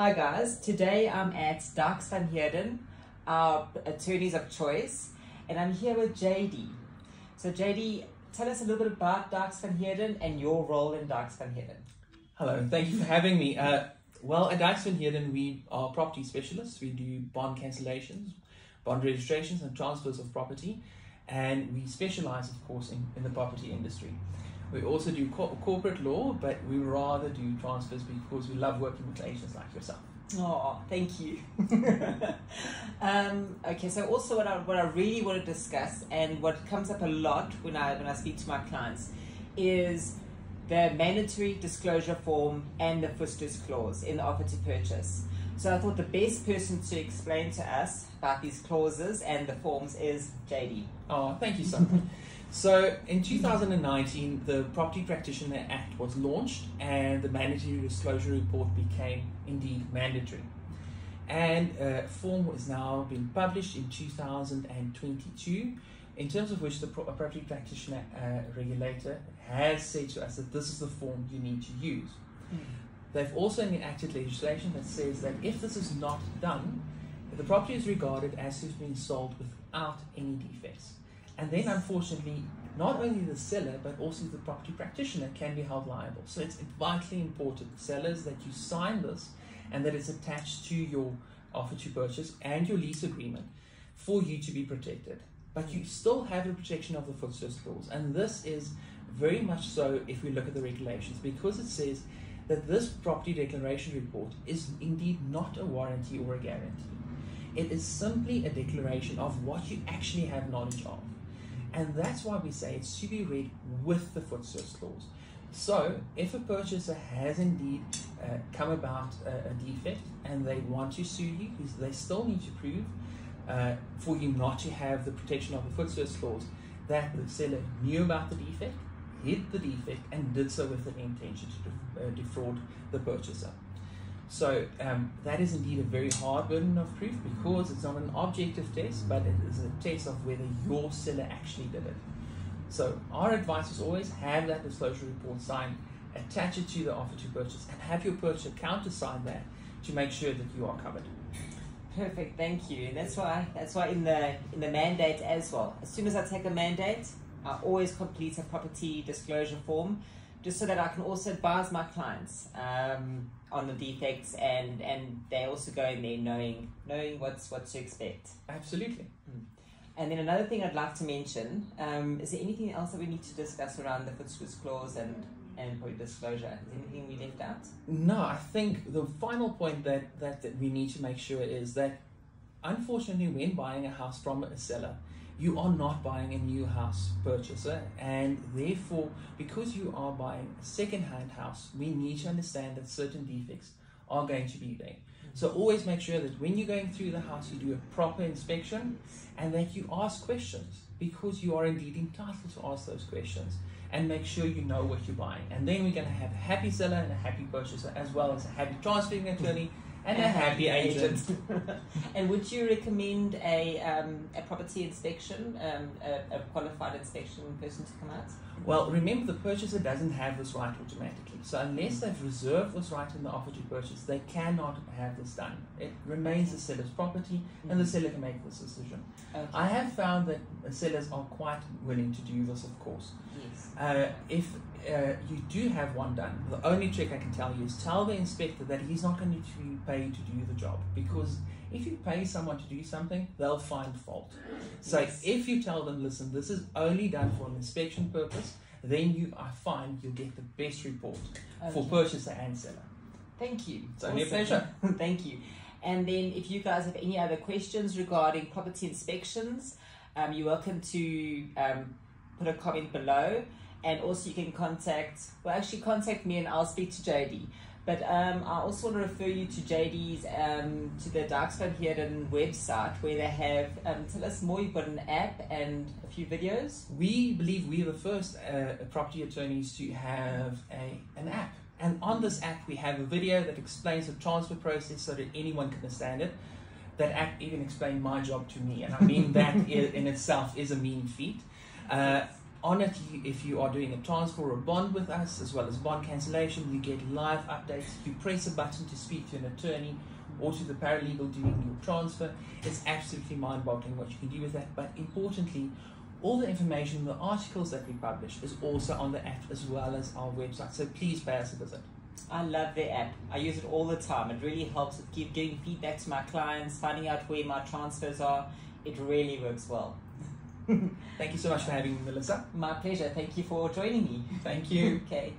Hi guys, today I'm at Dykes Van Heerden, our attorneys of choice, and I'm here with JD. So JD, tell us a little bit about Dykes Van Heerden and your role in Dykes Van Heerden. Hello, thank you for having me. Uh, well, at Dykes Van Heerden, we are property specialists. We do bond cancellations, bond registrations, and transfers of property, and we specialize, of course, in, in the property industry. We also do co- corporate law, but we rather do transfers because we love working with agents like yourself. Oh, thank you. um, okay, so also what I, what I really want to discuss and what comes up a lot when I when I speak to my clients is the mandatory disclosure form and the voetstoots clause in the offer to purchase. So I thought the best person to explain to us about these clauses and the forms is JD. Oh, thank you so much. So in 2019, the Property Practitioner Act was launched and the mandatory disclosure report became indeed mandatory. And a form has now been published in 2022, in terms of which the Pro- Property Practitioner uh, Regulator has said to us that this is the form you need to use. They've also enacted legislation that says that if this is not done, the property is regarded as if been sold without any defects. And then, unfortunately, not only the seller but also the property practitioner can be held liable. So it's vitally important, sellers, that you sign this and that it's attached to your offer to purchase and your lease agreement for you to be protected. But you still have the protection of the voetstoots clause, and this is very much so if we look at the regulations because it says that this property declaration report is indeed not a warranty or a guarantee. It is simply a declaration of what you actually have knowledge of. And that's why we say it's to be read with the voetstoots clause. So, if a purchaser has indeed uh, come about a, a defect and they want to sue you, because they still need to prove uh, for you not to have the protection of the voetstoots clause that the seller knew about the defect, hid the defect, and did so with an intention to uh, defraud the purchaser. So um, that is indeed a very hard burden of proof because it's not an objective test, but it is a test of whether your seller actually did it. So our advice is always have that disclosure report signed, attach it to the offer to purchase, and have your purchaser countersign that to make sure that you are covered. Perfect, thank you. And that's why that's why in the in the mandate as well. As soon as I take a mandate, I always complete a property disclosure form, just so that I can also advise my clients um, on the defects and and they also go in there knowing knowing what's what to expect. Absolutely. And then another thing I'd like to mention um, is there anything else that we need to discuss around the voetstoots clause and and property disclosure? Is there anything we left out? No, I think the final point that, that, that we need to make sure is that unfortunately, when buying a house from a seller, you are not buying a new house purchaser, and therefore, because you are buying a second hand house, we need to understand that certain defects are going to be there. So, always make sure that when you're going through the house, you do a proper inspection and that you ask questions because you are indeed entitled to ask those questions and make sure you know what you're buying. And then we're going to have a happy seller and a happy purchaser, as well as a happy transferring attorney and a happy agent. and would you recommend a, um, a property inspection, um, a, a qualified inspection person to come out? Well, remember the purchaser doesn't have this right automatically. So unless they've reserved this right in the offer to purchase, they cannot have this done. It remains the seller's property, and the seller can make this decision. Okay. I have found that sellers are quite willing to do this, of course. yes. Uh, if uh, you do have one done, the only trick I can tell you is tell the inspector that he's not going to be paid to do the job because if you pay someone to do something, they'll find fault. So Yes. if you tell them, listen, this is only done for an inspection purpose, then you I find you'll get the best report for Okay. purchaser and seller. Thank you. It's only a pleasure. Thank you. And then, if you guys have any other questions regarding property inspections, um, you're welcome to um, put a comment below. And also, you can contact, well, actually, contact me and I'll speak to JD. But um, I also want to refer you to JD's, um, to the Van Heerden website where they have, um, tell us more, you've got an app and a few videos. We believe we are the first uh, property attorneys to have a, an app. And on this app, we have a video that explains the transfer process so that anyone can understand it. That app even explained my job to me, and I mean that in itself is a mean feat. Uh, on it, you, if you are doing a transfer or a bond with us, as well as bond cancellation, you get live updates. You press a button to speak to an attorney or to the paralegal doing your transfer. It's absolutely mind boggling what you can do with that. But importantly, all the information, the articles that we publish, is also on the app as well as our website. So please pay us a visit. I love the app. I use it all the time. It really helps with keep giving feedback to my clients, finding out where my transfers are. It really works well. Thank you so much for having me, Melissa. My pleasure. Thank you for joining me. Thank you. okay.